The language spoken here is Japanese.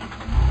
you